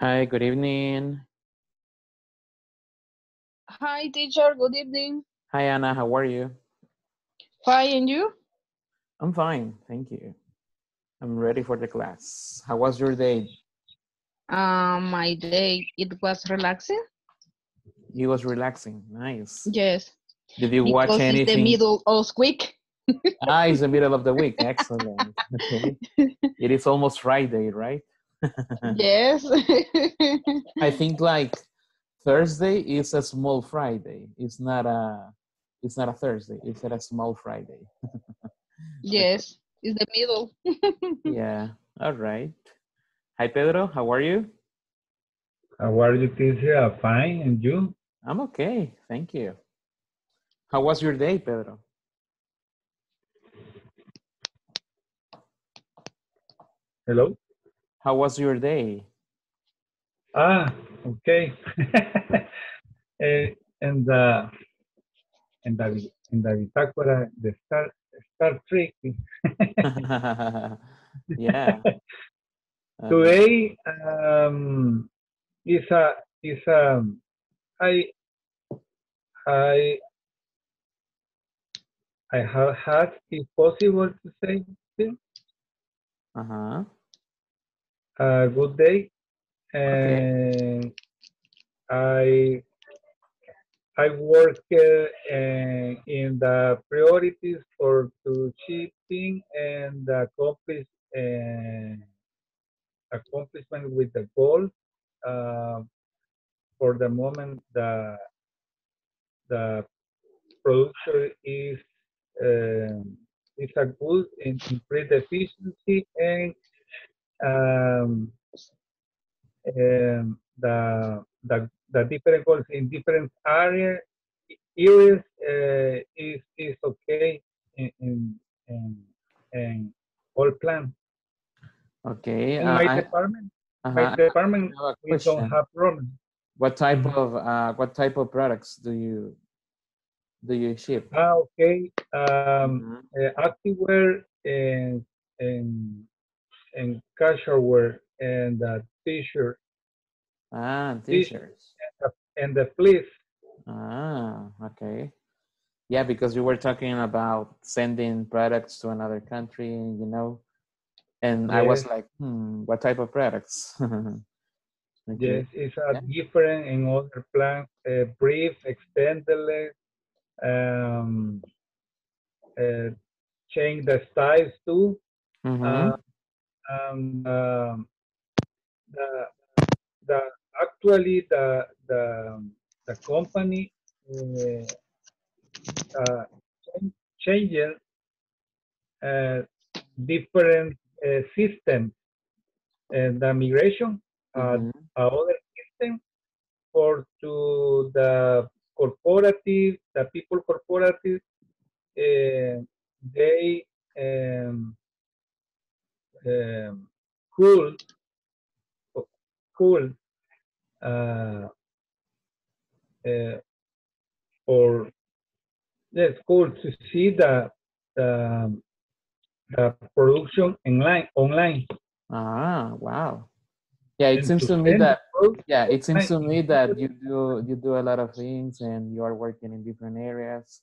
Hi, good evening. Hi, teacher. Good evening. Hi, Anna. How are you? Fine, and you? I'm fine, thank you. I'm ready for the class. How was your day? Um, my day, it was relaxing. It was relaxing. Nice. Yes. Did you watch because anything? it's the middle of week. Ah, it's the middle of the week. Excellent. Okay. It is almost Friday, right? Yes. I think like Thursday is a small Friday. It's not a it's not a Thursday. It's a small Friday. yes, it's the middle. yeah. All right. Hi Pedro, how are you? How are you, teacher? I'm fine, and you? I'm okay, thank you. How was your day, Pedro? Hello? How was your day? Ah, okay. Eh, and uh, and the and the bitácora de Star Star Trek. yeah. Uh, Today um, is a is a I I I have had is possible to say still uh-huh. A good day Okay. and I I work uh, uh, in the priorities for to shipping and the accomplish uh, accomplishment with the goal. Uh, for the moment, the the production is uh, is a good in increase efficiency and um, um, the the the different goals in different area areas uh, is is okay in in in, in all plan. Okay. In Uh, my I, department, uh-huh. my department I have a we don't have problem. What type of uh, what type of products do you do you ship? Ah, okay. Um, Mhm. uh, activewear and and and casual wear and uh, t-shirt Ah, t-shirt t-shirts. and the fleece. Ah, okay. Yeah, because you were talking about sending products to another country, you know, and I was like, hmm, what type of products? Okay. Yes, it's a Yeah. different in other plans, uh, brief, extended, um, uh, change the styles too. Mhm. Uh, and um, the, the actually the the the company uh, uh, chan- changing uh, different uh, systems and the migration uh, Mhm. other system for to the corporative, the people corporative, uh, they um, um, cool, cool, uh, uh, or yes, cool to see the the, the production online online Ah, wow. Yeah, it and seems to me that yeah, it seems to me that you do you do a lot of things and you are working in different areas,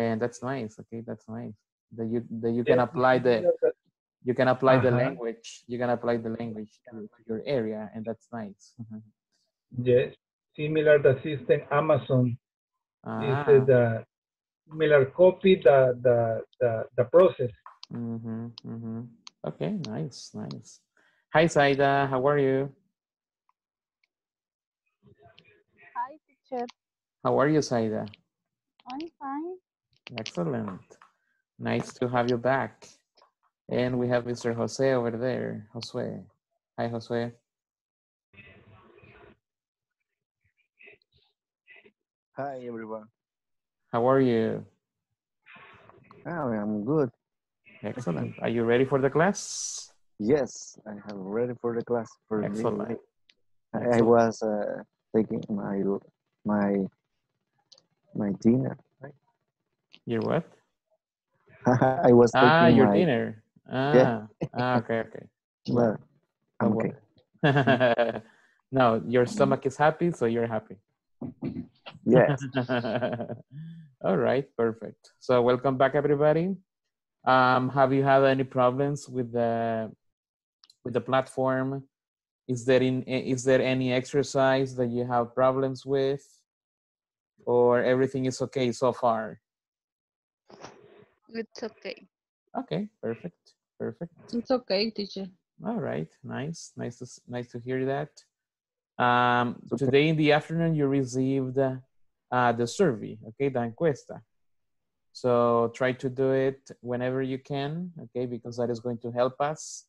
and that's nice. Okay, that's nice. That you that you can apply the you can apply the Uh-huh. language you can apply the language to, to your area, and that's nice. Mhm. Yes, similar the system Amazon is Ah, uh, the similar copy the the the, the process. mm-hmm, mm-hmm. Okay, nice, nice. Hi, Saida. How are you? Hi, teacher. How are you, Saida? I'm fine. Excellent. Nice to have you back. And we have Mr. Jose over there. Josue. Hi, Jose. Hi everyone. How are you? Oh, I'm good. Excellent. Are you ready for the class? Yes, I am ready for the class. For Excellent. I, I was uh, taking my my my dinner. Right? Your what? I was taking Ah, your my dinner. Ah, Yeah. ah okay, okay. well, I'm okay. No, your stomach is happy, so you're happy. Yes. All right, perfect. So welcome back, everybody. Um, have you had any problems with the with the platform? Is there in is there any exercise that you have problems with, or everything is okay so far? It's okay. Okay, perfect, perfect. It's okay, teacher. All right, nice, nice to nice to hear that. Um, today in the afternoon, you received uh, the survey, okay, the encuesta. So try to do it whenever you can, okay, because that is going to help us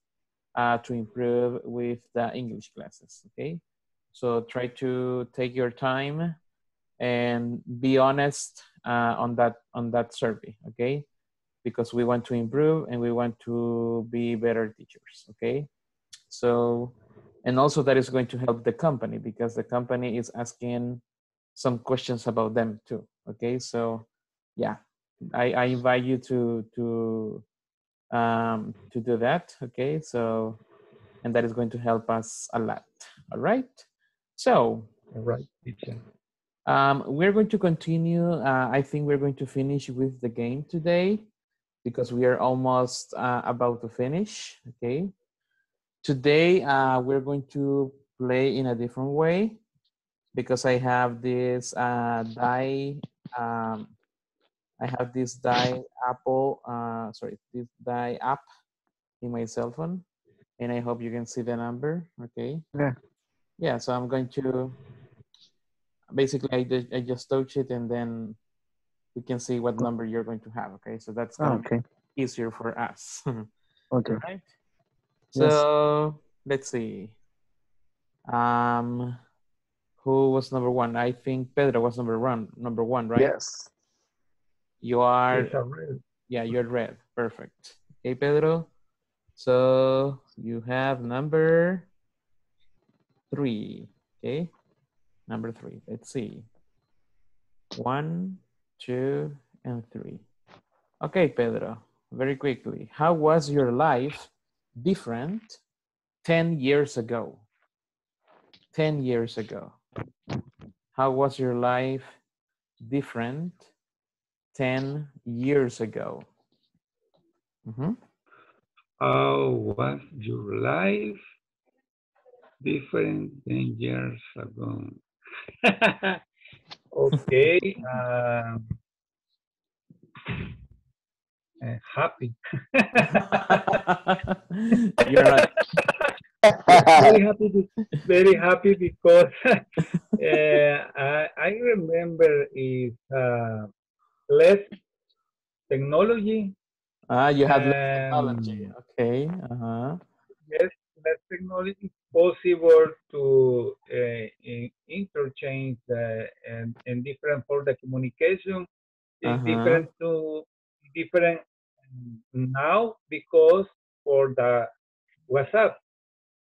uh, to improve with the English classes, okay. So try to take your time and be honest uh, on that on that survey, okay because we want to improve and we want to be better teachers okay? So and also that is going to help the company because the company is asking some questions about them too okay? So yeah i, I invite you to to um to do that okay? So and that is going to help us a lot all right? So All right, um, we're going to continue. Uh, I think we're going to finish with the game today because we are almost uh, about to finish. Okay. Today, uh, we're going to play in a different way because I have this uh, die. Um, I have this die Apple. Uh, sorry, this die app in my cell phone, and I hope you can see the number. Okay. Yeah. Yeah. So I'm going to basically I, I just touch it and then we can see what number you're going to have okay? So that's Oh, okay. easier for us. Okay. right. Yes. so let's see. Um who was number one? I think pedro was number one number one right? Yes. you are red. yeah you're red. Perfect. Okay pedro. So you have number three okay? Number three. Let's see. One two and three. Okay pedro very quickly. How was your life different 10 years ago? 10 years ago. How was your life different 10 years ago? Mhm. How was your life different 10 years ago? okay. Um, uh, happy. You're not, very happy. Very happy because uh, I, I remember is uh, less technology. ah, you had less technology. Okay. Uh-huh. yes, less technology possible to uh, interchange uh, and, and different for the communication is Uh-huh. different to different now because for the WhatsApp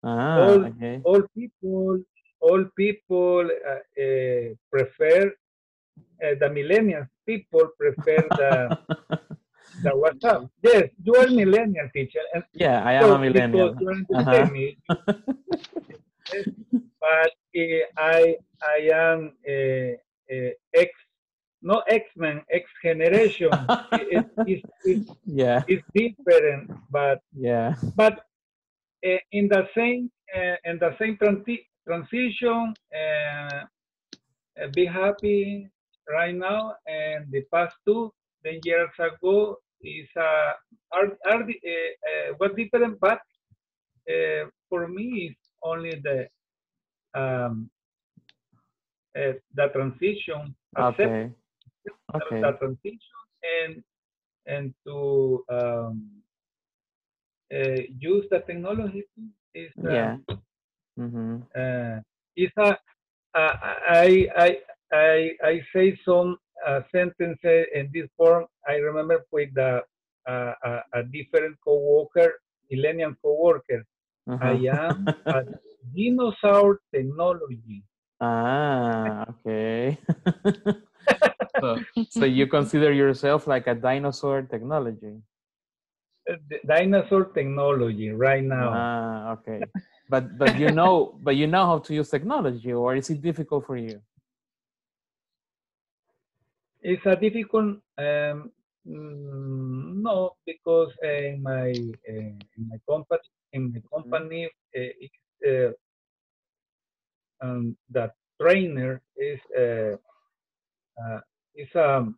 Ah, All- okay. all people all people uh, uh, prefer uh, the millennials people prefer the the WhatsApp. Yes, you are millennial teacher, and yeah, I am so a millennial. because you the Uh-huh. millennial, yes, but uh, I I am uh, uh, X, no X Men, X generation. it, it, it, yeah, it's different, but yeah. but uh, in the same uh, in the same transi- transition, uh, uh, be happy right now. And the past two two, ten years ago, is uh, are are the, uh, uh, what different, but uh, for me, it's only the um, uh, the transition, Okay. the- Okay. the transition, and and to um, uh, use the technology is uh, Yeah. Mm-hmm. uh, is a I I I I say some uh, sentences in this form. I remember with the uh, a, a different coworker, millennial coworker. I Uh-huh. am a dinosaur technology. Ah, okay. so, so you consider yourself like a dinosaur technology? Uh, the dinosaur technology right now. Ah, okay. But but you know but you know how to use technology, or is it difficult for you? It's a difficult, um, mm, no, because uh, in my uh, in my company in my company uh, it's, uh, um, the trainer is uh, uh, is um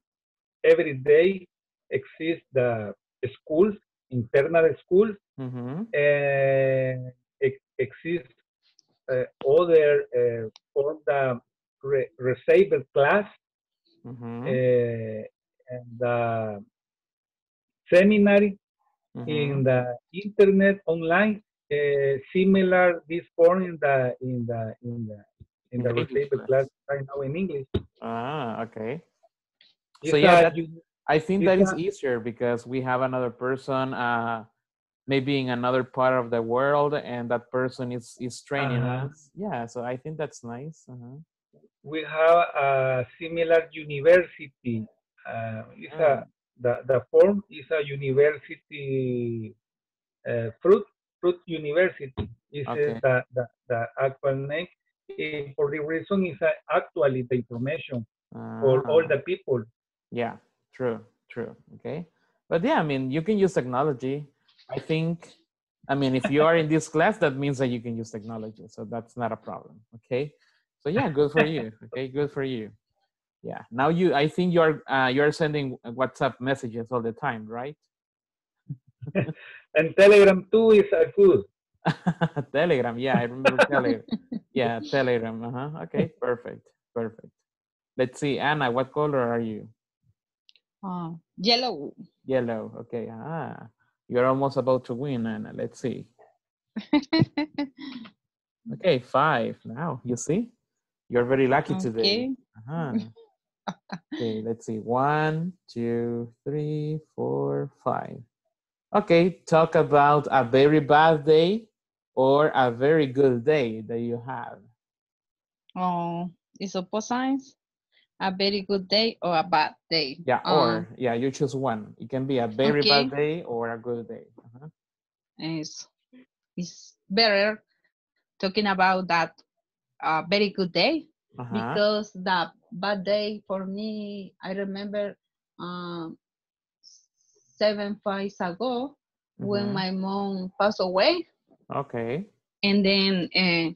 every day exists the schools internal schools Mm-hmm. uh, ex- exist uh, other uh, for the re- received class Mm-hmm. uh, and the seminary mm-hmm. in the internet online uh, similar this form in the in the in the in the English class. class right now in English. Ah, okay. It's So yeah, a that- uni- I think that is easier because we have another person, uh, maybe in another part of the world, and that person is is training Uh-huh. us. Yeah, so I think that's nice. Uh-huh. we have a similar university. Uh, it's Ah. a the, the form is a university uh, fruit fruit university is Okay. the, the the actual name. For the reason is uh, actually the information for all Ah, the people. Yeah, true, true. Okay. But yeah, I mean, you can use technology. I think, I mean, if you are in this class, that means that you can use technology. So that's not a problem. Okay. So yeah, good for you. Okay, good for you. Yeah. Now you, I think you're uh, you're sending WhatsApp messages all the time, right? And Telegram too is a good. Telegram. Yeah, I remember Telegram. Yeah, Telegram. Uh-huh. Okay, perfect. Perfect. Let's see, Anna, what color are you? Uh, yellow. Yellow. Okay. Ah, you're almost about to win, Anna. Let's see. Okay, five. Now, you see? You're very lucky today. okay. Uh-huh. Okay, let's see. One, two, three, four, five. Okay, talk about a very bad day or a very good day that you have. Oh, is opposites a very good day or a bad day? Yeah, Uh, or yeah, you choose one. It can be a very bad day or a good day. Uh-huh. is is better talking about that uh, very good day Uh-huh. because that bad day for me i remember um seven five ago when Mhm. my mom passed away Okay. and then uh,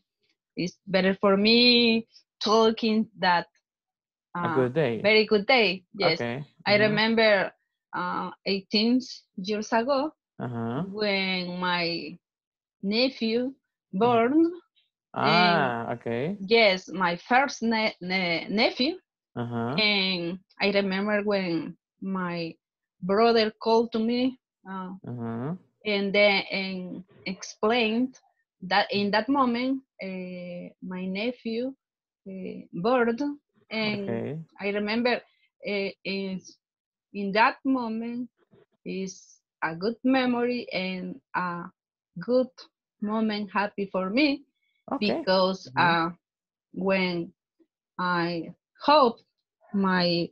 it's better for me talking that A uh, good day. very good day yes Okay. i mhm, remember uh, 18 years ago Uh-huh. when my nephew born Ah, okay. yes my first ne- ne- nephew Uh-huh. and i remember when my brother called to me uh, Uh-huh. and then and explained that in that moment uh, my nephew uh, born and Okay. i remember uh, is in that moment is a good memory and a good moment happy for me Okay. because Mhm. uh, when I hope my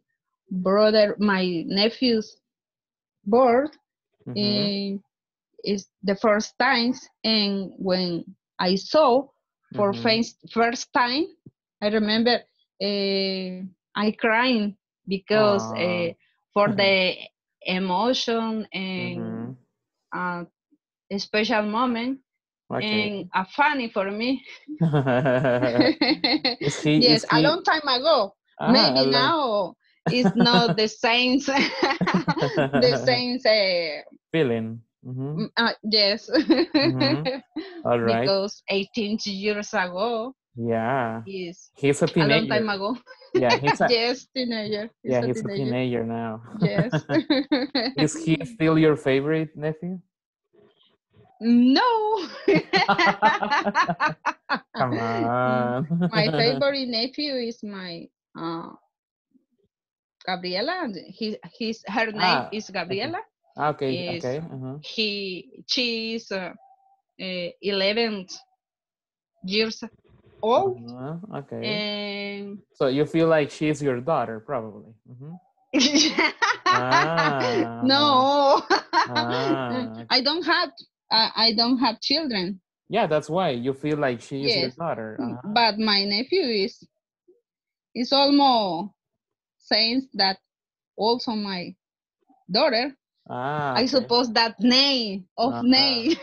brother, my nephew's birth Mhm. eh, is the first times, and when I saw for Mhm. first first time, I remember uh, I crying because uh, for the emotion and Mhm. uh, a special moment Okay. and a funny for me. He? yes, a long time ago. Ah, Maybe now it's not the same. the same. Uh, feeling. Mhm. mm, uh, yes. Mhm. All right. Because 18 years ago Yeah. is He's a a long teenager. time ago. Yeah, he's a yes, teenager. He's yeah, a he's a teenager. teenager now. Yes. Is he still your favorite nephew? No. Come on. my favorite nephew is my uh, Gabriela. He, his her name Ah, is Gabriela. Okay, is- okay. Uh-huh. He she is uh, uh, 11 years old, Uh-huh, Okay. and So you feel like she's your daughter, probably. Mhm. Ah. no, Ah, I don't have I I don't have children. Yeah, that's why you feel like she is your daughter. Mm, Uh-huh. But my nephew is is almost saying that also my daughter. Ah, I okay. suppose that name of Uh-huh. name.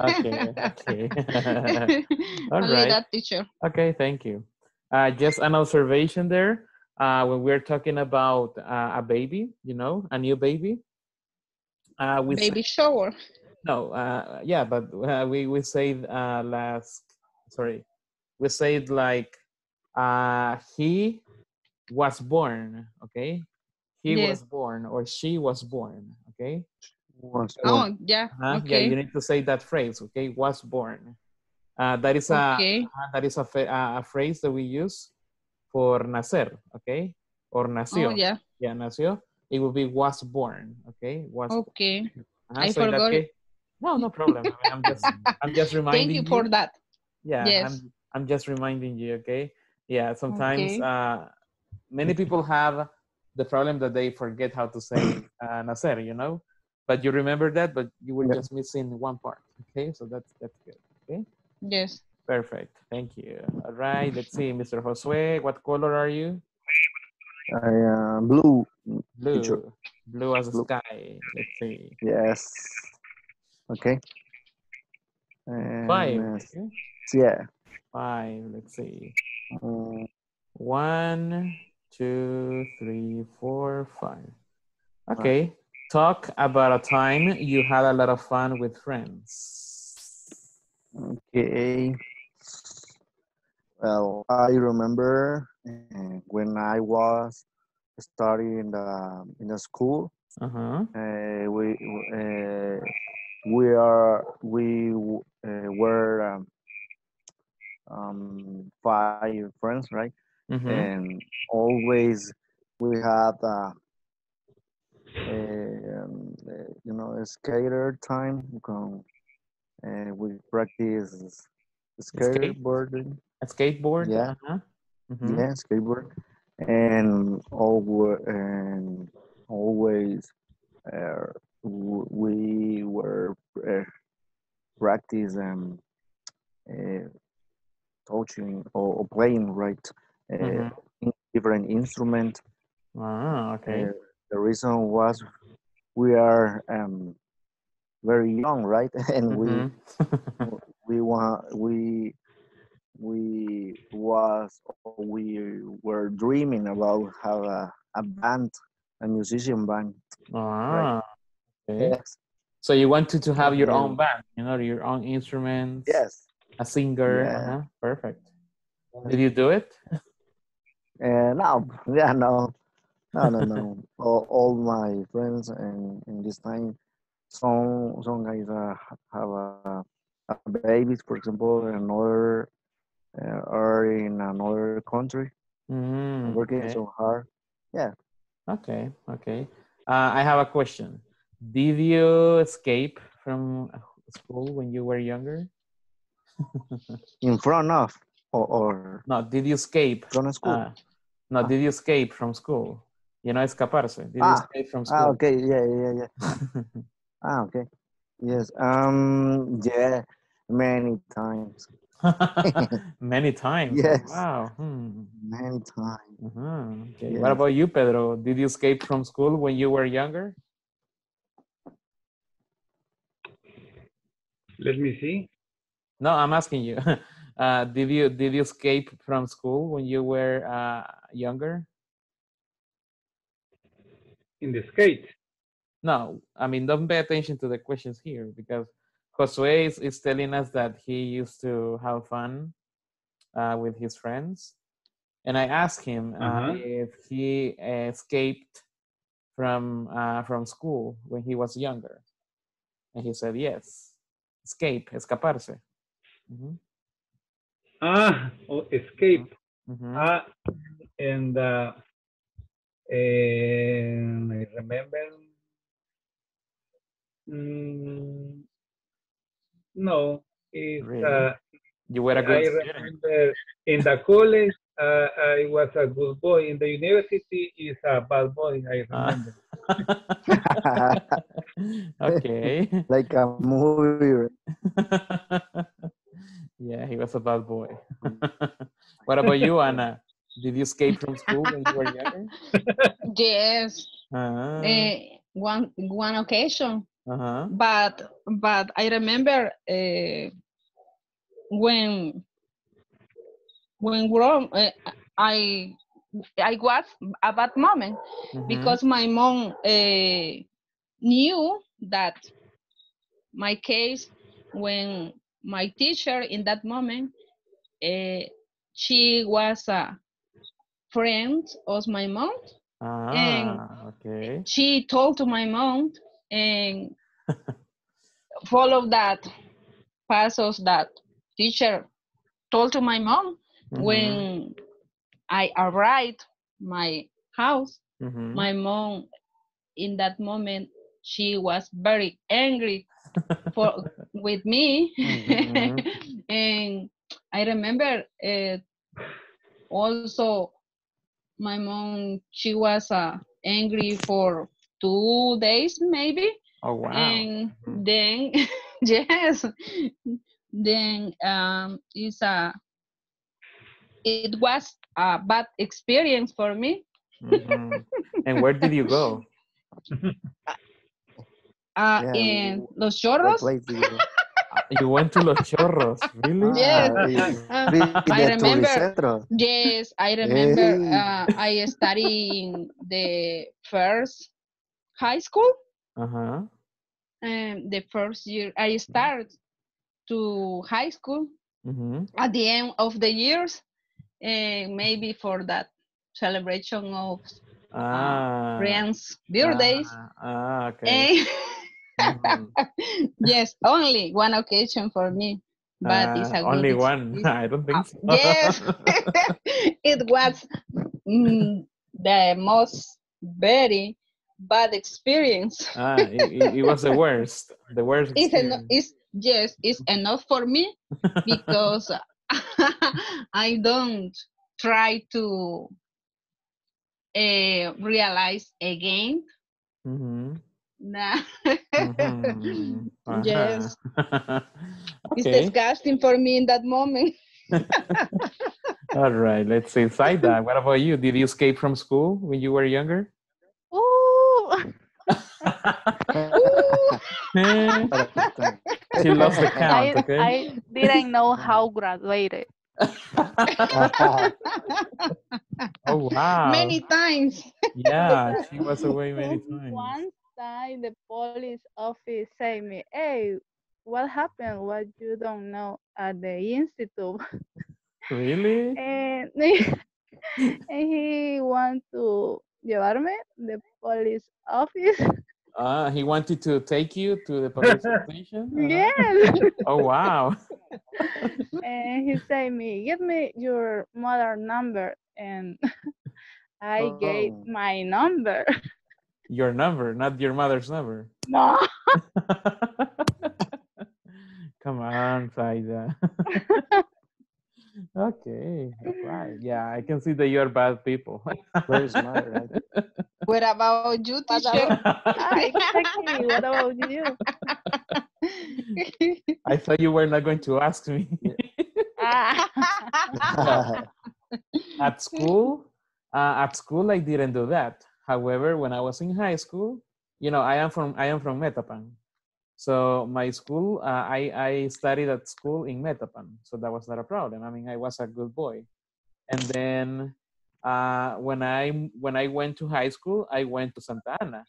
Okay, okay. All Only right. that teacher. Okay, thank you. Uh, just an observation there. Uh, when we're talking about uh, a baby, you know, a new baby, uh, we Baby shower. No, uh, yeah, but uh, we we say uh, last, sorry, we say it like uh, he was born, okay? He Yes. was born or she was born, okay? Was born. Oh, yeah. Uh, Yeah, you need to say that phrase, okay? Was born. Uh, that is a Okay. uh, that is a, fa- a a phrase that we use for nacer, okay? Or nació. Oh, yeah. Yeah, nació. It would be was born, okay? Was. Okay. uh-huh, I so in that forgot case- no, no problem. I mean, I'm just I'm just reminding Thank you for that. yeah Yes. i'm i'm just reminding you okay yeah sometimes Okay. uh many people have the problem that they forget how to say uh, nacer you know but you remember that but you were Yeah. just missing one part okay so that's that's good okay Yes. perfect thank you all right let's see mr josue what color are you I am blue. blue Teacher. blue as the sky let's see Yes. Okay. And, five uh, okay? yeah. five let's see Mm, One, two, three, four, five. Okay. Talk about a time you had a lot of fun with friends. Okay. Well, I remember uh, when I was studying in the in the school. Uh-huh. Uh, we uh, we are we uh, were um, um, five friends, right? Mm-hmm. And always we had uh, a, um, uh, you know a skater time. Uh, we practice skateboarding. A skateboard? Yeah. Uh-huh. Mhm. Yeah, skateboard, and always and always uh, we were uh, practice um, uh, touching or, or playing right uh, Mhm. in different instrument. Ah, okay. Uh, the reason was we are um, very young, right? And we Mhm. we want we we was we were dreaming about have a, a band a musician band ah, okay. yes So you wanted to have your own Mhm. band, you know, your own instruments, yes a singer. Yeah. Uh-huh. Perfect. Did you do it? and now yeah no no no no all, all my friends and in this time some some guys uh, have a, a babies for example another uh, are in another country Mm, working okay. so hard Yeah. Okay, okay. Uh, I have a question. Did you escape from school when you were younger? in front of or, or No, did you escape? from school Uh, no, Ah. did you escape from school? You know, escaparse. Did you Ah, escape from ah okay yeah yeah yeah Ah, okay. Yes. Um. Yeah. Many times. Many times. Yes. Wow. Hmm. Many times. Uh-huh. Okay. Yes. What about you, Pedro? Did you escape from school when you were younger? Let me see. No, I'm asking you. Uh, did you did you escape from school when you were uh, younger? In the skate. No, I mean, don't pay attention to the questions here because Josue is, is telling us that he used to have fun uh, with his friends. And I asked him uh, Uh-huh. if he escaped from uh, from school when he was younger. And he said, yes. Escape, escaparse. Ah, oh, escape. Ah, and uh, and I remember. Mm, no, it's Really? uh, You were a I good student. remember in the college uh, I was a good boy. In the university is a bad boy. I Ah. remember. okay. Like a movie. Yeah, he was a bad boy. what about you, Anna? Did you escape from school when you were younger? yes, Uh-huh. eh, one one occasion, uh-huh. but but I remember uh, when when grown, uh, I I was a bad moment Mhm. because my mom uh, knew that my case when my teacher in that moment uh, she was a friend of my mom Ah, okay. she told to my mom and follow that passos that teacher told to my mom Mhm, when i arrived my house mhm. my mom in that moment she was very angry for with me Mhm. and i remember uh, also my mom she was uh, angry for two days maybe Oh wow. and Mhm. then yes then um it's a it was a bad experience for me Mhm. And where did you go? uh Yeah, in w- los What chorros you go? You went to Los Chorros, really? Yes. Ah, it's Uh, I remember yes i remember Hey. uh, i studied in the first high school Uh-huh. and the first year i started to high school Mm-hmm. at the end of the years and maybe for that celebration of Ah. friends birthdays Ah, ah, okay. Mhm. yes only one occasion for me but it's Ah, a only one. I don't think uh, so. yes it was mm, the most very bad experience ah, it, it- was the worst. The worst it's experience. it's yes it's enough for me because i don't try to uh, realize again Mhm, nah. mhm, yes uh-huh. it's okay. disgusting for me in that moment All right. Let's see. that. what about you? Did you escape from school when you were younger? Ooh, Eh, she lost the count. I, Okay. I didn't know how graduated. oh wow. many times Yeah, she was away many times. One time the police office say me, hey, what happened? What you don't know at the institute? Really? and, and he want to llevarme the police office. Uh, he wanted to take you to the police station? Uh-huh. yes. Oh wow. and he say me, give me your mother number. And I gave Oh. my number. Your number, not your mother's number. no. Come on, Saida. Okay, right. Yeah, I can see that you're bad people. Very smart, right? what about you What teacher exactly. What about you? I thought you were not going to ask me. At school, uh, at school, I didn't do that. However, when I was in high school, you know, I am from I am from Metapan, so my school, uh, I I studied at school in Metapan, so that was not a problem. I mean, I was a good boy, and then uh, when I when I went to high school, I went to Santa Ana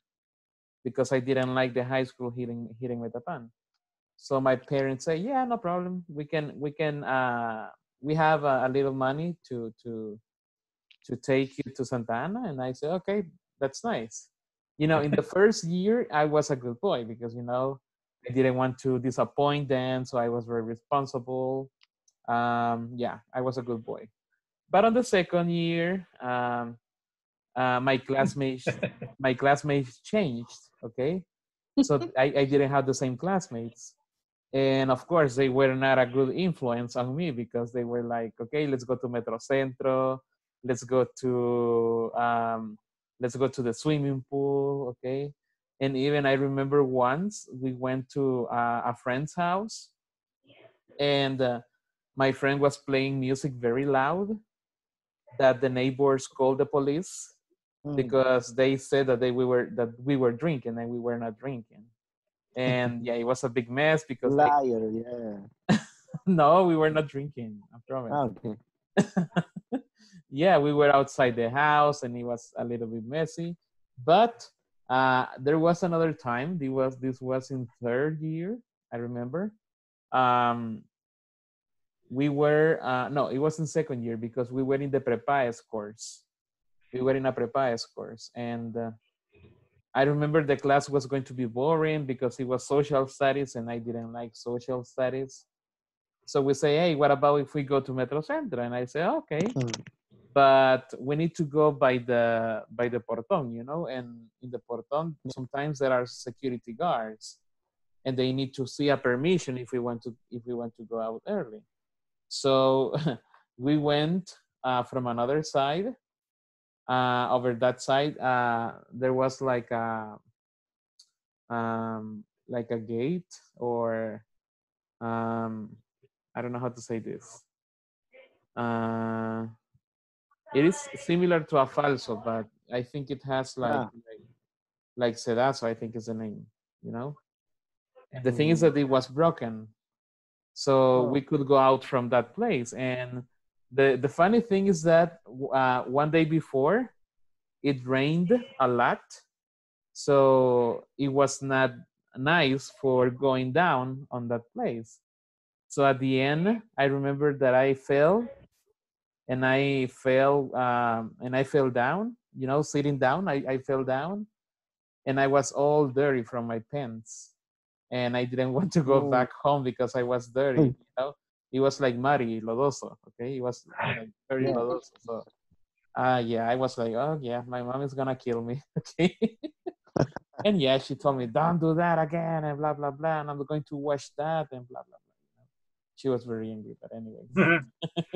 because I didn't like the high school here in here in Metapan. So my parents say, yeah, no problem. We can we can uh, we have a, a little money to to to take you to Santa Ana, and I say, okay, that's nice. You know, in the first year, I was a good boy because you know I didn't want to disappoint them, so I was very responsible. Um, yeah, I was a good boy. But on the second year, um, uh, my classmates my classmates changed. Okay, so I, I didn't have the same classmates and of course they were not a good influence on me because they were like okay let's go to Metrocentro let's go to um, let's go to the swimming pool okay and even i remember once we went to uh, a friend's house and uh, my friend was playing music very loud that the neighbors called the police Mm. because they said that they we were that we were drinking and we were not drinking and yeah it was a big mess because they, Liar, yeah. no we were not drinking i promise Okay. yeah we were outside the house and it was a little bit messy but uh, there was another time this was this was in third year i remember. Um, we were uh, no it was in second year because we were in the prepaes course we were in a prepaes course and uh, i remember the class was going to be boring because it was social studies and i didn't like social studies. So we say hey what about if we go to Metrocentro? And i say okay. Mm. But we need to go by the by the porton you know? And in the porton sometimes there are security guards and they need to see a permission if we want to if we want to go out early. So we went uh, from another side uh, over that side uh, there was like a um, like a gate or um, i don't know how to say this. Uh, it is similar to a falso but i think it has like Ah. like, like sedazo i think is the name you know? And the thing is that it was broken. So Oh. we could go out from that place. And the the funny thing is that uh, one day before it rained a lot. So it was not nice for going down on that place. So at the end i remember that i fell and i fell um, and i fell down you know sitting down I, I fell down and i was all dirty from my pants and i didn't want to go Oh. back home because i was dirty you know it was like muddy lodoso okay it was like very Yeah. lodoso so uh yeah i was like oh yeah my mom is gonna kill me okay and yeah she told me don't do that again and blah blah blah and i'm going to wash that and blah blah blah you know? She was very angry but anyway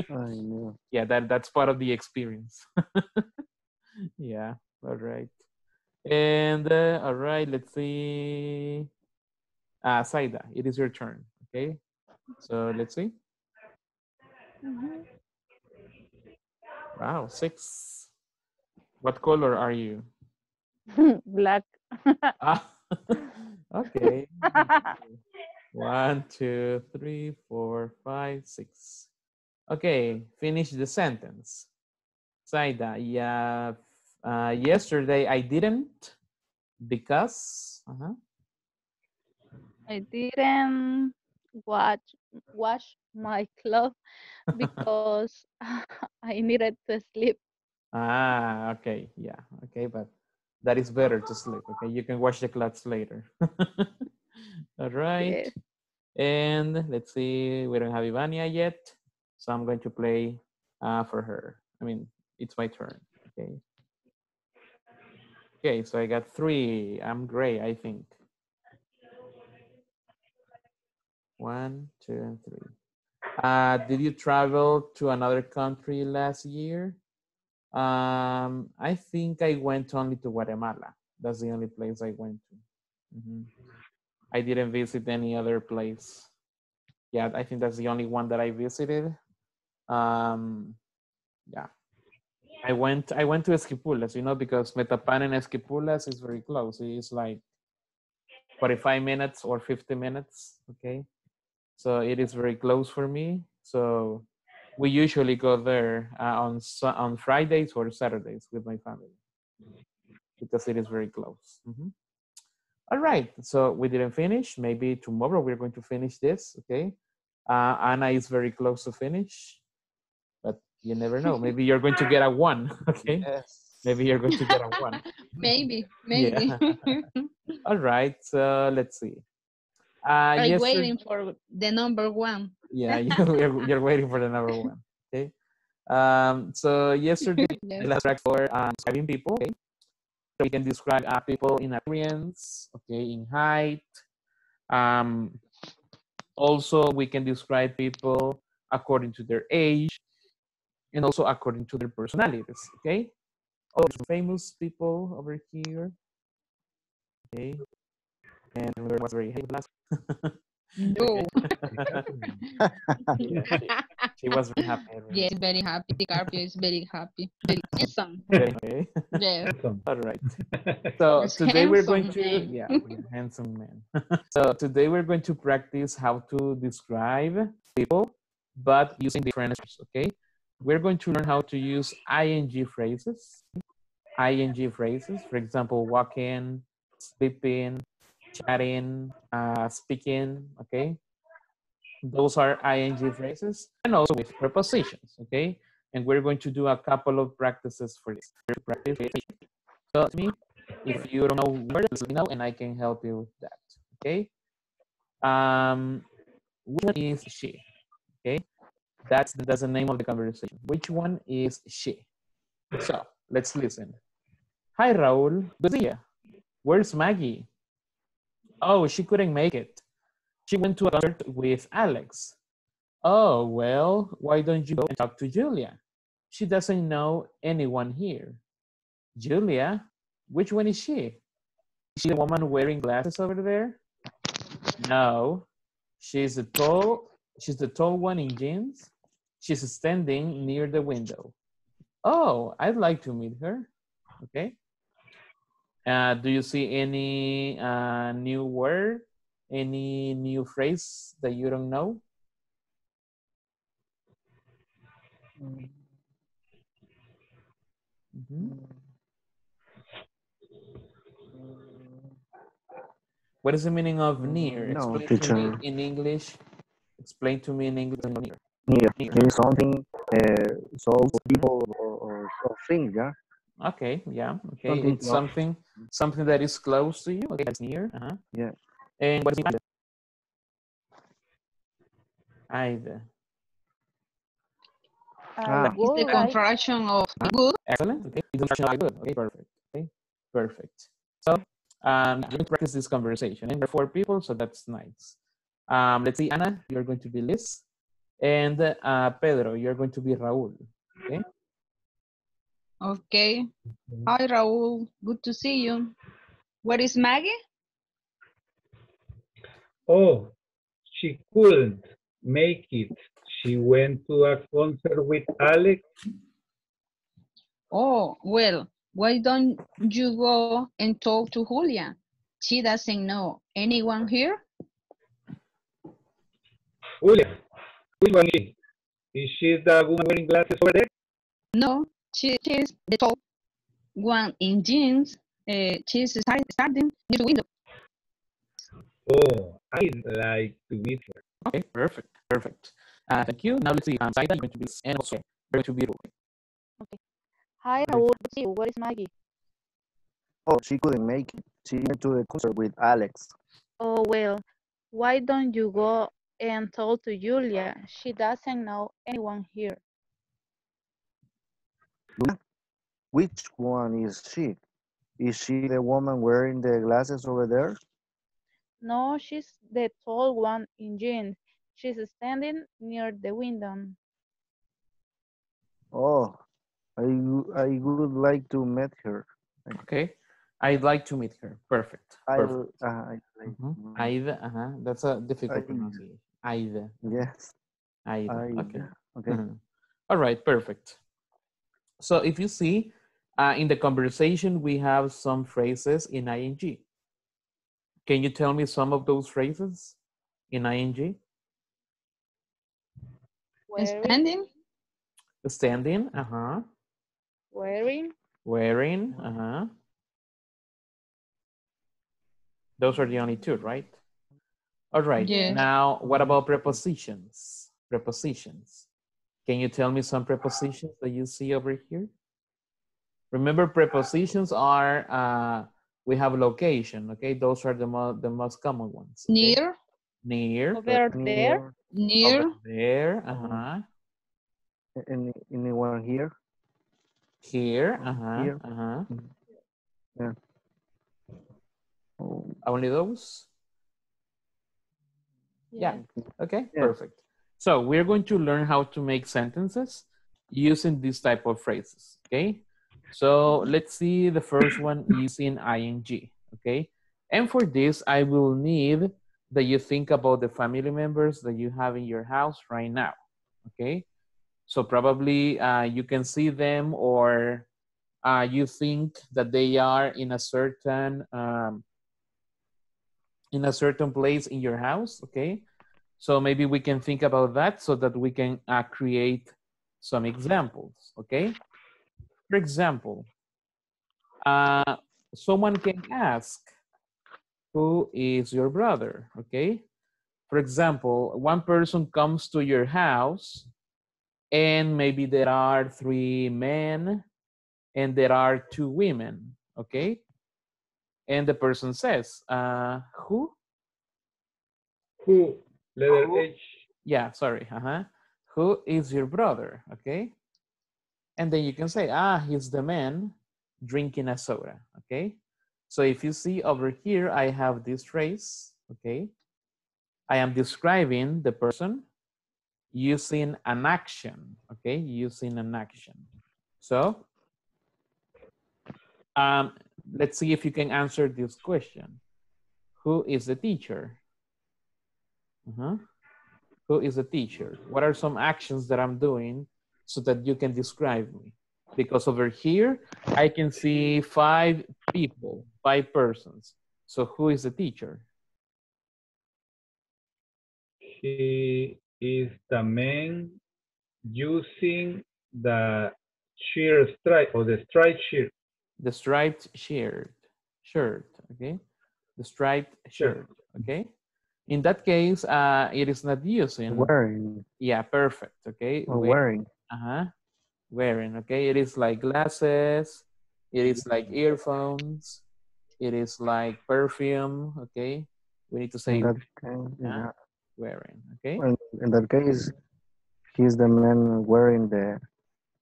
I know. yeah that that's part of the experience. Yeah all right. And uh, all right let's see. Uh saida it is your turn okay? So let's see. Mhm. wow six. What color are you? Black. ah okay one two three four five six okay finish the sentence saida yeah uh, yesterday i didn't because uh-huh. I didn't watch wash my clothes because I needed to sleep. Ah, okay, yeah, okay, but that is better to sleep. Okay, you can wash the clothes later. All right, Yes. and let's see, we don't have Ivania yet, so I'm going to play uh, for her. I mean, it's my turn. Okay. Okay, so I got three. I'm great, I think. One, two, and three. Uh, did you travel to another country last year? Um, I think I went only to Guatemala. That's the only place I went to. Mhm. I didn't visit any other place. Yeah, I think that's the only one that I visited. Um, yeah, I went. I went to Esquipulas, you know, because Metapan and Esquipulas is very close. It's like 45 minutes or 50 minutes. Okay, so it is very close for me. So we usually go there uh, on on Fridays or Saturdays with my family because it is very close. Mhm. All right, so we didn't finish. Maybe tomorrow we're going to finish this. Okay, uh, Anna is very close to finish, but you never know. Maybe you're going to get a one. Okay, Yes. maybe you're going to get a one. Maybe, maybe. All right, so let's see. Uh, I'm waiting for the number one. yeah you, you're, you're waiting for the number one okay um so yesterday Yes. the last track for um, describing people okay we can describe uh, people in appearance okay in height. Um also we can describe people according to their age and also according to their personalities okay? Oh some famous people over here okay? And remember what's very last No. she was very happy. right? yes, very happy. Carpio is very happy. Very handsome. Okay. Yes. Handsome. All right. So Yes, today we're going to man. yeah, we're handsome man. so today we're going to practice how to describe people, but using different verbs, okay? We're going to learn how to use ing phrases. ing phrases, for example, walking, sleeping, chatting, uh, speaking, okay? Those are ing phrases, and also with prepositions, okay? And we're going to do a couple of practices for this. To me, if you don't know please let me know and I can help you with that. Okay. Um, which one is she? Okay. That's that's the name of the conversation. Which one is she? So let's listen. Hi Raul. Good. Where's Maggie? Oh, she couldn't make it. She went to a concert with Alex. Oh, well, why don't you go and talk to Julia? She doesn't know anyone here. Julia? Which one is she? Is she the woman wearing glasses over there? No. She's the tall she's the tall one in jeans. She's standing near the window. Oh, I'd like to meet her. Okay. Uh, do you see any uh, new word? Any new phrase that you don't know? Mhm. What is the meaning of near? No, Explain to me in English. Explain to me in English. Near. Near. Near. Something. Uh, so people or, or, or things, yeah. Okay, yeah. Okay, Something it's close. something something that is close to you. Okay, that's near. Uh-huh. Yeah. And what is either? Either. I Ah. It's the would like contraction of good. Excellent. Okay, it's a function of good. Okay, perfect. Okay, perfect. So, um, you can practice this conversation. And there are four people, so that's nice. Um, let's see, Anna, you're going to be Liz, and uh, Pedro, you're going to be Raúl. Okay. Okay. Hi, Raul. Good to see you. Where is Maggie? Oh, she couldn't make it. She went to a concert with Alex. Oh, well, why don't you go and talk to Julia? She doesn't know anyone here. Julia, which one is? Is she the woman wearing glasses over there? No, she, she's the tall one in jeans. Uh, she's starting near the window. Oh, I'd like to meet her. Okay, perfect, perfect. Uh, thank you. Now let's see, um, Saida, you're going to be Liz, and also you're going to be Okay. Hi, Raul. See you. Where is Maggie? Oh, she couldn't make it. She went to the concert with Alex. Oh, well, why don't you go and talk to Julia? She doesn't know anyone here. Which one is she? Is she the woman wearing the glasses over there? No, she's the tall one in jeans. She's standing near the window. Oh, I, I would like to meet her. Okay. I'd like to meet her. Perfect. I, Perfect. uh, I like, Mhm. I'd, uh-huh. That's a difficult I'd. pronunciation. I'd. yes, I'd. I, Okay. okay. Mhm. All right, perfect. So if you see, uh, in the conversation, we have some phrases in ing. Can you tell me some of those phrases in ing? Wearing, Standing, Standing, uh-huh. wearing, Wearing, uh-huh. Those are the only two, right? All right, Yes. now what about prepositions? Prepositions. Can you tell me some prepositions that you see over here? Remember, prepositions are, uh, we have location, okay? Those are the, mo the most common ones. okay? near, Near. over there. Near, near, Over there, uh-huh. any, anyone here? Here, uh-huh, Here. uh-huh. Yeah. Only those? Yeah. Okay, Yeah. perfect. So we're going to learn how to make sentences using this type of phrases, okay? So let's see the first one using ing, okay? And for this, I will need that you think about the family members that you have in your house right now. Okay. So probably uh, you can see them or uh, you think that they are in a certain um, in a certain place in your house. Okay. So maybe we can think about that so that we can uh, create some examples. Okay. For example, uh, someone can ask, who is your brother? Okay. For example, one person comes to your house and maybe there are three men and there are two women. Okay. And the person says, uh, who? Who? Letter? H. Yeah, sorry. Uh-huh. Who is your brother? Okay. And then you can say, ah, he's the man drinking a soda. Okay. So if you see over here, I have this phrase. Okay. I am describing the person using an action. Okay. Using an action. So um, let's see if you can answer this question. Who is the teacher? Uh-huh. Who is the teacher? What are some actions that I'm doing so that you can describe me? Because over here, I can see five people, five persons. So who is the teacher? He is the man using the sheer stripe or the striped shirt. The striped shirt, shirt, okay? The striped shirt, okay? In that case, uh, it is not using. Wearing Yeah, perfect, okay? or We- wearing. Uh-huh. Wearing, okay? It is like glasses, it is like earphones, it is like perfume, okay? We need to say In that case, yeah. yeah. wearing, okay? In, in that case, he's the man wearing the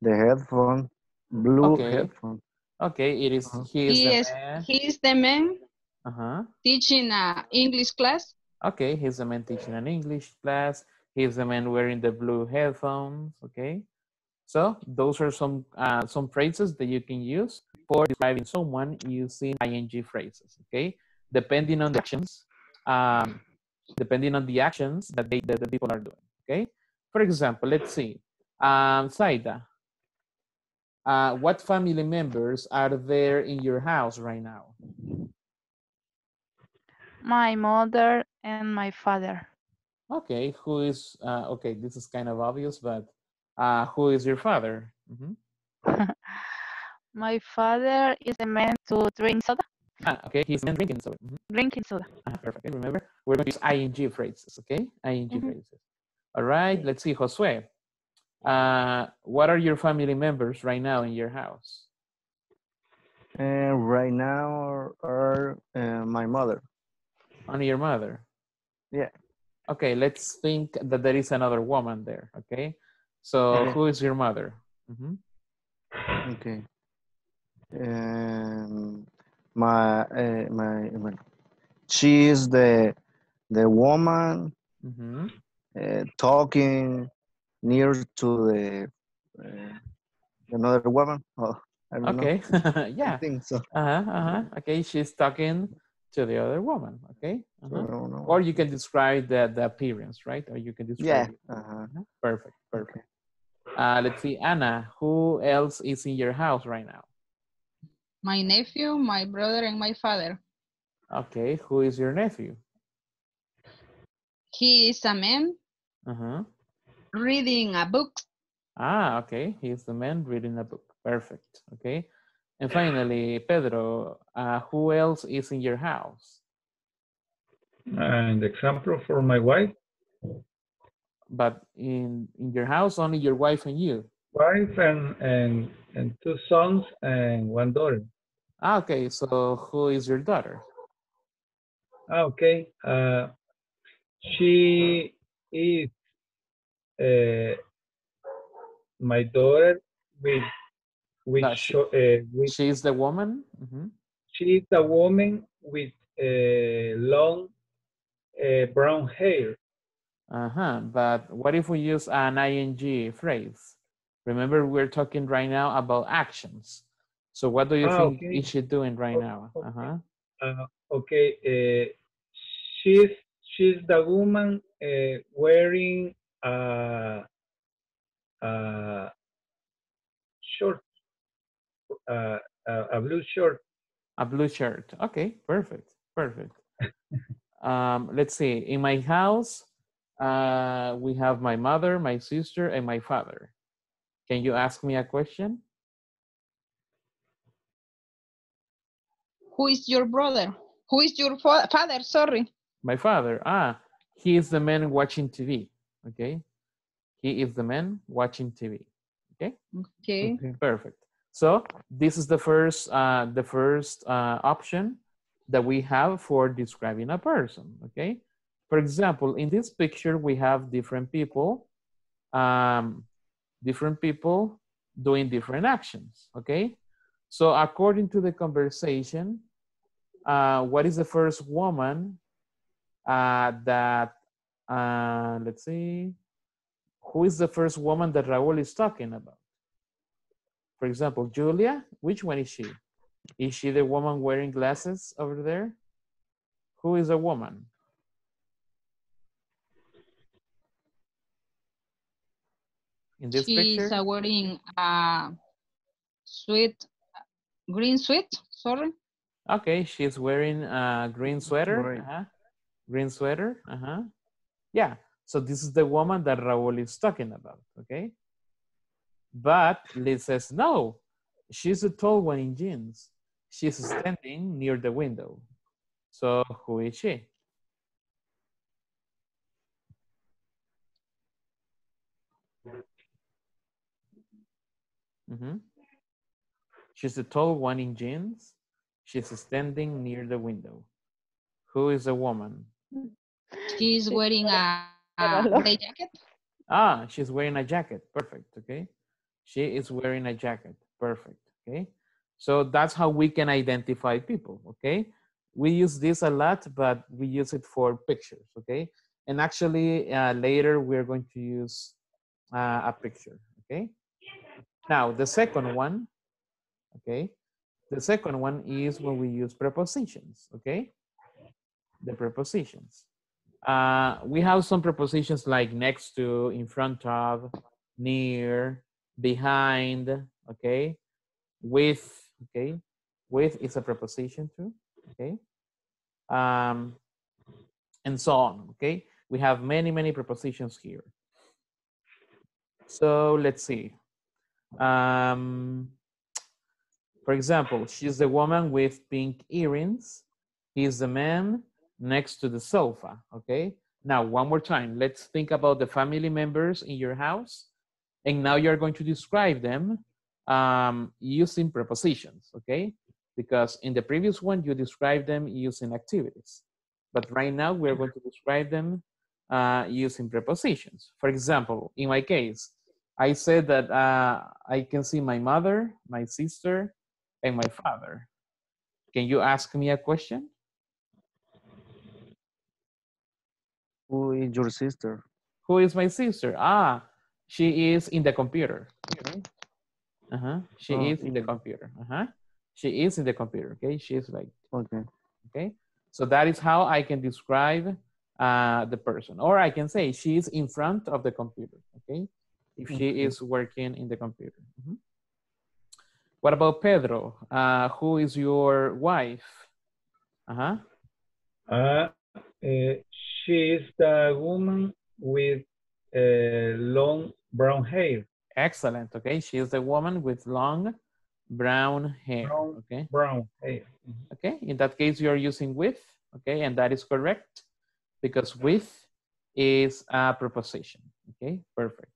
the headphone, blue Okay. headphone. Okay, it is Uh-huh. he is He the is, man. he is the man Uh-huh. teaching a English class. Okay, he's the man teaching an English class. He's the man wearing the blue headphones. Okay, so those are some uh, some phrases that you can use for describing someone using ing phrases. Okay, depending on the actions, um, depending on the actions that they that the people are doing. Okay, for example, let's see, um, Saida. Uh, what family members are there in your house right now? My mother and my father. Okay, who is, uh, okay, this is kind of obvious, but uh, who is your father? Mhm. My father is a man to drink soda, Ah, okay, he's a man drinking soda. Mhm. drinking soda. Ah, perfect. Remember, we're going to use ing phrases, okay? ing Mhm. phrases. All right, let's see, Josue. Uh, what are your family members right now in your house? And right now are uh, my mother. Only your mother? Yeah. Okay, let's think that there is another woman there, okay? So Okay. who is your mother? Mhm. Okay. Um, my, uh, my she is the the woman Mhm. uh, talking near to the uh, another woman. Oh, Okay, know. I think so. Uh-huh, uh-huh. Okay, she's talking to the other woman, okay? Uh-huh. Or you can describe the, the appearance, right? Or you can yeah. describe it. Uh-huh. Uh-huh. Perfect, perfect. Uh, let's see, Anna, who else is in your house right now? My nephew, my brother, and my father. Okay, who is your nephew? He is a man Uh-huh. reading a book. Ah, okay, he's the man reading a book. Perfect, okay. And finally, Pedro, uh, who else is in your house? And example for my wife, But in, in your house, only your wife and you. wife and, and, and two sons and one daughter. Ah, okay, so who is your daughter? Ah, Okay. Uh, she is uh, my daughter with with, No, she- uh, with She's the woman? Mhm. she is a woman with uh, long uh, brown hair. Uh-huh. But what if we use an ing phrase? Remember, we're talking right now about actions. So what do you Ah, think okay. is she doing right O- now? Uh-huh. Uh, okay. Uh, she's she's the woman uh, wearing a, a short, uh, a, a blue shirt. A blue shirt. Okay, perfect, perfect. um, let's see. In my house, uh, we have my mother, my sister, and my father. Can you ask me a question? Who is your brother? Who is your fa- father? Sorry. My father. Ah, he is the man watching TV. Okay. He is the man watching TV. Okay. Okay. Perfect. So this is the first uh, the first uh, option that we have for describing a person. Okay. For example, in this picture we have different people, um, different people doing different actions. Okay. So according to the conversation, uh, what is the first woman uh, that uh, let's see, who is the first woman that Raul is talking about? For example, Julia, which one is she? Is she the woman wearing glasses over there? Who is a woman? In this She's picture? uh, wearing a sweet, green sweet, sorry. Okay, she's wearing a green sweater. Right. Uh-huh. Green sweater. Uh-huh. Yeah. So this is the woman that Raul is talking about. Okay. But Liz says, no, she's a tall one in jeans. She's standing near the window. So who is she? Mhm. She's a tall one in jeans. She's standing near the window. Who is the woman? She's wearing a, a jacket. Ah, she's wearing a jacket. Perfect. Okay. She is wearing a jacket. Perfect. Okay. So that's how we can identify people. Okay. We use this a lot, but we use it for pictures. Okay. And actually, uh, later we're going to use uh, a picture. Okay. Now, the second one, okay. The second one is when we use prepositions. Okay. The prepositions. Uh, we have some prepositions like next to, in front of, near, behind, okay? With, okay? With is a preposition too, okay? Um, and so on, okay? We have many, many prepositions here. So let's see. Um, for example, she's the woman with pink earrings. He's the man next to the sofa, okay? Now, one more time, let's think about the family members in your house. And now you're going to describe them um, using prepositions, okay? Because in the previous one, you described them using activities. But right now, we're going to describe them uh, using prepositions. For example, in my case, I said that uh, I can see my mother, my sister, and my father. Can you ask me a question? Who is your sister? Who is my sister? Ah, she is in the computer. Okay. Uh-huh. She Oh, is in the computer. Uh-huh. She is in the computer. Okay. She is like, Okay. okay. So that is how I can describe uh, the person. Or I can say she is in front of the computer. Okay. If she Okay. is working in the computer. Mhm. What about Pedro? Uh, who is your wife? Uh-huh. Uh, uh, she is the woman with uh, long brown hair. Excellent. Okay. She is the woman with long brown hair. Brown. Okay. Brown hair. Okay, in that case, you're using with, okay, and that is correct because with is a preposition. Okay, perfect.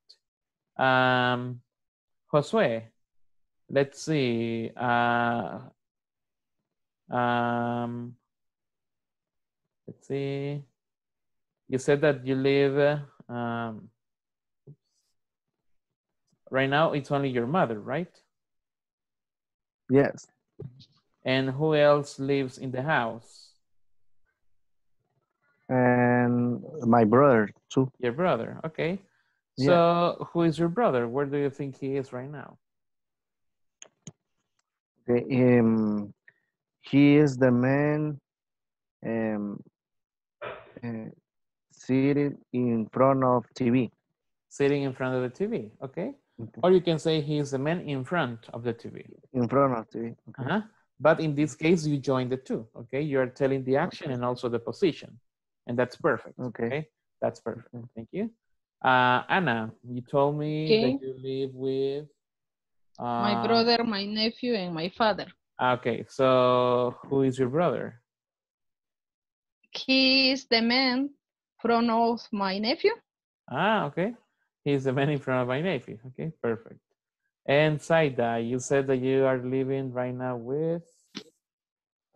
Um, Josue, let's see. Uh, um, let's see. You said that you live, um, right now it's only your mother, right? Yes. And who else lives in the house? And my brother too. Your brother, okay. Yeah. So who is your brother? Where do you think he is right now? Okay. Um, he is the man. Um, uh, seated in front of TV. Sitting in front of the TV, okay? Okay. Or you can say he is the man in front of the TV. In front of TV. Okay. Uh-huh. But in this case, you join the two, okay? You're telling the action and also the position. And that's perfect, Okay. okay? That's perfect. Thank you. Uh, Anna, you told me Okay. that you live with uh, my brother, my nephew, and my father. Okay, so who is your brother? He is the man from of my nephew. Ah, okay. He's the man in front of my nephew. Okay, perfect. And Saida, you said that you are living right now with.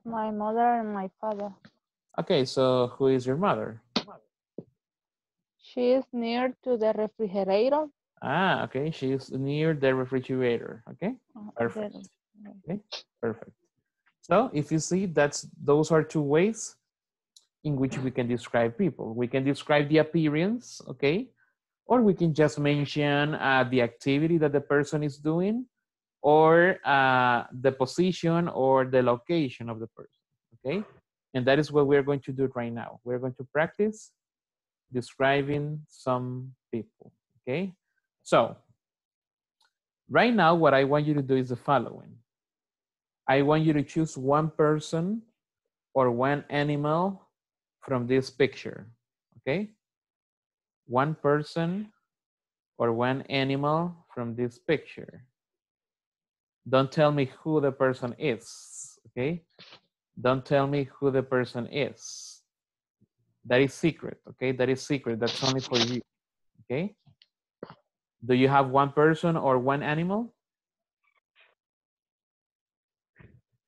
My mother and my father. Okay, so who is your mother? She is near to the refrigerator. Ah, okay. She's near the refrigerator. Okay, Uh, perfect. Okay, perfect. So if you see, that's those are two ways in which we can describe people. We can describe the appearance, okay, or we can just mention uh, the activity that the person is doing, or uh, the position or the location of the person, okay. And that is what we're going to do right now. We're going to practice describing some people, okay. So right now, what I want you to do is the following. I want you to choose one person or one animal from this picture, okay? One person or one animal from this picture. Don't tell me who the person is, okay? Don't tell me who the person is. That is secret, okay? That is secret. That's only for you, okay? Do you have one person or one animal?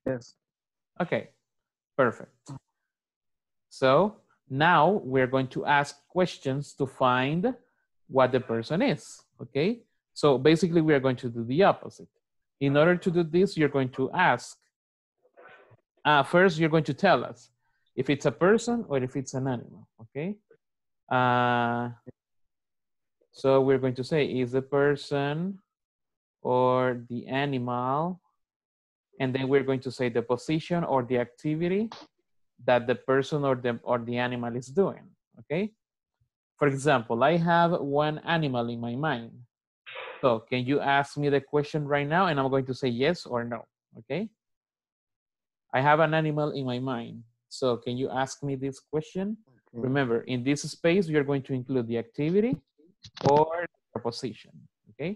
Yes. Okay, perfect. So now we're going to ask questions to find what the person is, okay? So basically we are going to do the opposite. In order to do this, you're going to ask, uh, first you're going to tell us if it's a person or if it's an animal, okay? Uh, so we're going to say, is the person or the animal and then we're going to say the position or the activity that the person or the or the animal is doing okay? For example i have one animal in my mind. So can you ask me the question right now and i'm going to say yes or no okay? I have an animal in my mind so can you ask me this question Okay. remember in this space we are going to include the activity or the position okay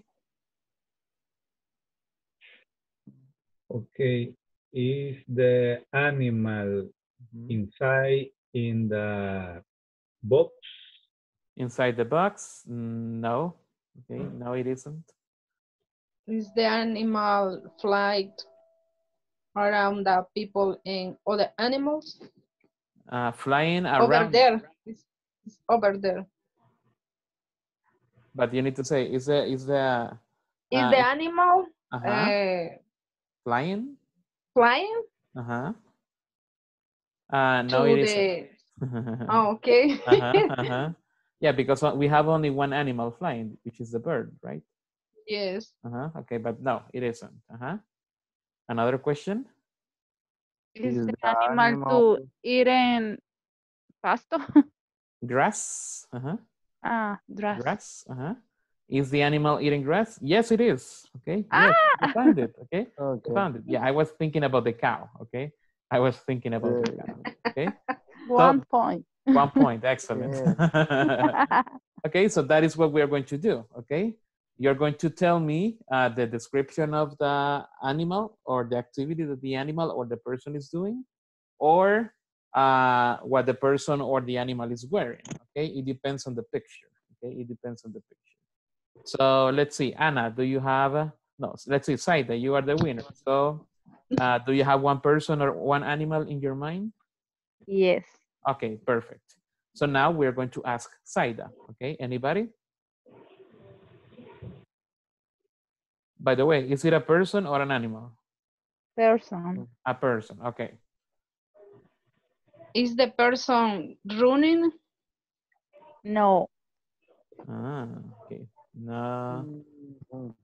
Okay. Is the animal Mhm. inside in the box? inside the box no okay no it isn't Is the animal flight around the people and other animals? uh, flying Over there. It's, it's over there. but you need to say is the is the Is Uh, the animal uh-huh, uh, flying flying uh-huh uh no it the? Oh, okay. uh-huh, uh-huh. yeah because we have only one animal flying which is the bird right yes. uh-huh okay but no it isn't uh-huh another question? Is Is the the animal, animal- to eating pasto? grass uh-huh. Ah, grass. grass uh-huh. Is the animal eating grass? Yes it is okay? Yes you found it okay? Okay. You found it. Yeah i was thinking about the cow okay? I was thinking about the cow okay? One point. one point excellent. Okay so that is what we are going to do okay you're going to tell me uh, the description of the animal or the activity that the animal or the person is doing or uh, what the person or the animal is wearing okay it depends on the picture okay it depends on the picture so let's see anna do you have a, no let's see Saida, you are the winner so uh, do you have one person or one animal in your mind yes. Okay, perfect. So now we're going to ask Saida. Okay, anybody? By the way, is it a person or an animal? Person. A person. Okay. Is the person running? No. Ah, okay. No.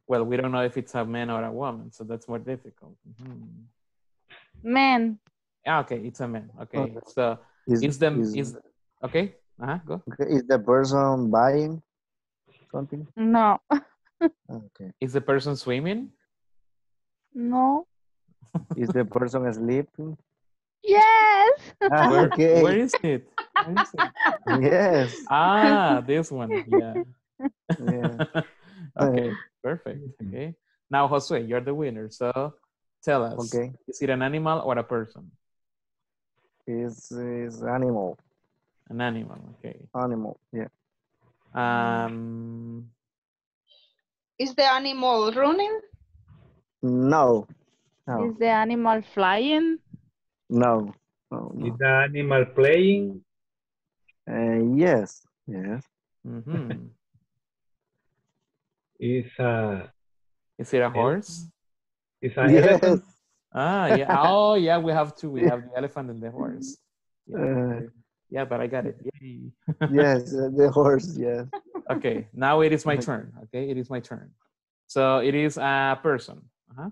Well, we don't know if it's a man or a woman, so that's more difficult. Mhm. Man. Ah, okay, it's a man. Okay. Okay. So Is, is them is, is okay? Uh-huh, go. Okay, is the person buying something? No. Okay. Is the person swimming? No. Is the person sleeping? Yes. Ah, Where, okay. where is it? Where is it? Yes. Ah, this one. Yeah. Yeah. okay, perfect. Okay. Now, Josue, you're the winner. So tell us, Okay. is it an animal or a person? Is is animal. An animal. Okay. Animal. Yeah. Um, Is the animal running? No. No. Is the animal flying? No. No. Is no. the animal playing? Uh, yes. Yes. mhm. Is a Is it a horse? is a Yes. elephant? Ah, yeah. Oh, yeah. We have two. We have the elephant and the horse. Yeah, Uh, yeah but I got it. Yay. yes. uh, The horse. Yes. Okay. Now it is my turn. Okay. It is my turn. So it is a person. Uh-huh.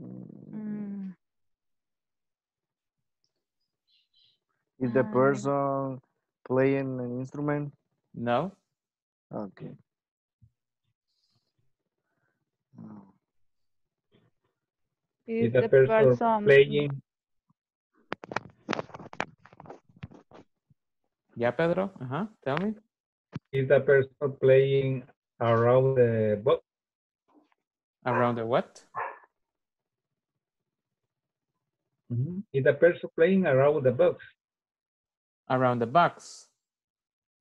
Mm, Mm. Is the Um, person playing an instrument? No. Okay. Is Is the the person person playing? Yeah, Pedro. Uh-huh. Tell me. Is the person playing around the box? Around the what? Is the person playing around the box? Around the box.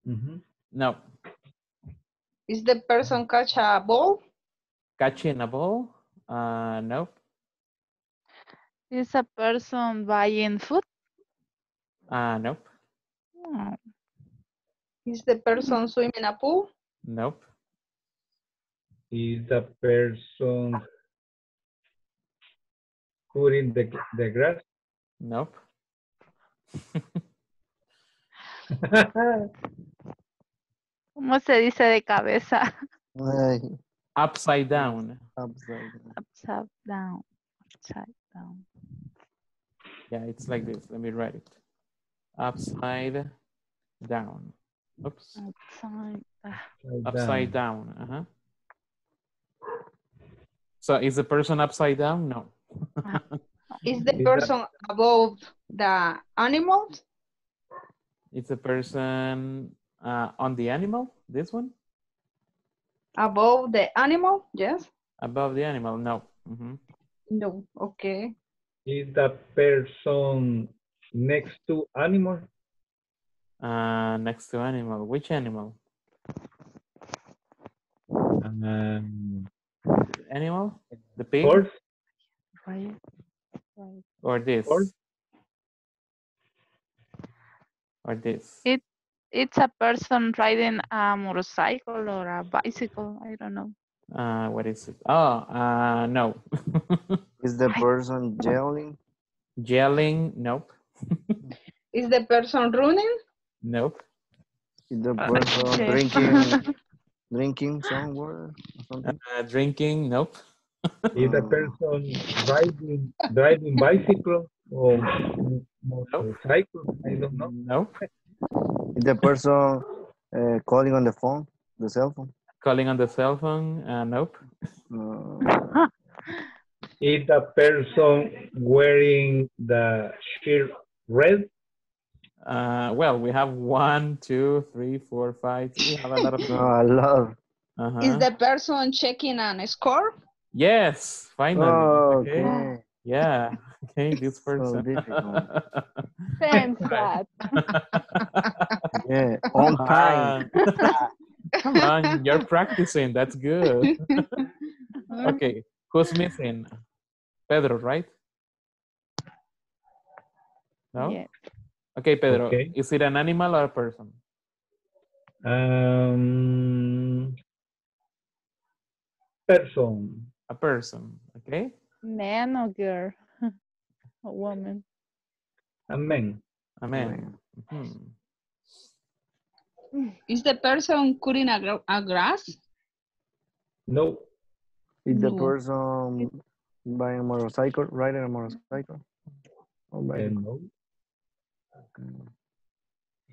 Mhm. No. Is the person catch a ball? Catching a ball? Uh, nope. is a person buying food? Uh, nope. Oh, Is the person swimming a pool? Nope. Is the person cutting the, the grass? Nope. ¿Cómo se dice de cabeza? Ay, Upside down. upside down. Upside down. Upside down. Yeah, it's like this. Let me write it. Upside down. Oops. Upside down. Upside down. Uh-huh. So is the person upside down? No. Is the Is that- person above the animals? It's the person uh, on the animal. This one? Above the animal? Yes. Above the animal? No. Mhm. No. Okay. Is the person next to animal? Uh, next to animal. Which animal? Um, Animal? The pig? horse? Right. Right. Or this? Horse? Or this? It it's a person riding a motorcycle or a bicycle. I don't know. Uh, what is it? Oh, uh, no. Is the person yelling? Yelling? Nope. Is the person running? Nope. Is the Uh, person okay. drinking drinking somewhere or something? Uh, drinking? Nope. Is the Um, person driving driving bicycle or motorcycle? I don't know. Nope. Is the person uh, calling on the phone, the cell phone? Calling on the cell phone? Uh, nope. Uh, Is the person wearing the shirt red? Uh, well, we have one, two, three, four, five. We have a lot of. no, I love. Uh-huh. Is the person checking on a score? Yes, finally. Oh, okay. okay. Yeah. Okay, this person. difficult. Thanks, Dad. Yeah, on time. Ah, Come on, you're practicing. That's good. okay, who's missing? Pedro, right? No? Yeah. Okay, Pedro. Okay. Is it an animal or a person? Um, person. A person. Okay. Man or girl? a woman. A man. A man. Mhm. Is the person cutting a, a grass? No. Is the No. person buying a motorcycle, riding a motorcycle? Or Uh, bike? no.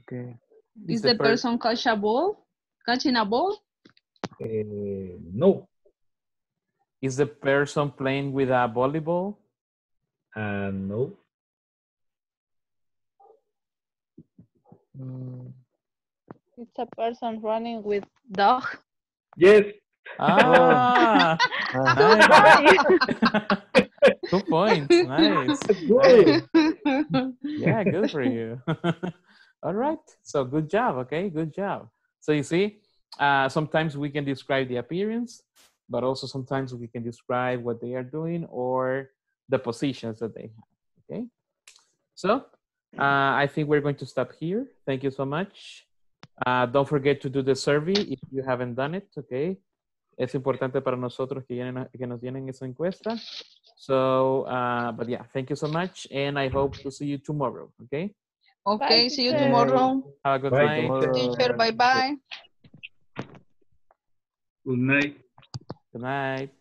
Okay. Is the the per- person catch a ball? Catching a ball? Eh, no. Is the person playing with a volleyball? Uh, no. Mm. It's a person running with dog. Yes. Ah, nice. Two points. Nice. Good. Yeah, good for you. All right. So good job. Okay, good job. So you see, uh, sometimes we can describe the appearance, but also sometimes we can describe what they are doing or the positions that they have. Okay. So uh, I think we're going to stop here. Thank you so much. Uh, don't forget to do the survey if you haven't done it. Okay. Es importante para nosotros que, llenen, que nos llenen esa encuesta. So, uh, but yeah, thank you so much. And I hope to see you tomorrow. Okay. Okay, Bye, see you tomorrow. Have a good Bye, night. tomorrow. Teacher, bye-bye. Good night. Good night.